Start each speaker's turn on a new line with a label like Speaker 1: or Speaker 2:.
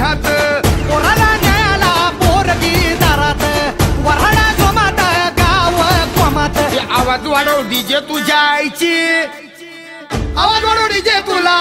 Speaker 1: जिल्ह्यात
Speaker 2: पोराला न्यायाला पोरगी दारात. वराडा जोमात गाव कोमात.
Speaker 1: आवाज वाढव डीजे तुझ्या आईची. आवाज वाढव डीजे तुला.